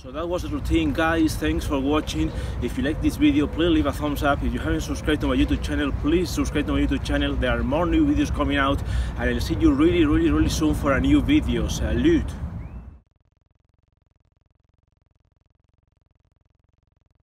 So that was the routine guys, thanks for watching. If you like this video, please leave a thumbs up. If you haven't subscribed to my YouTube channel, please subscribe to my YouTube channel. There are more new videos coming out and I'll see you really, really, really soon for a new video. Salute!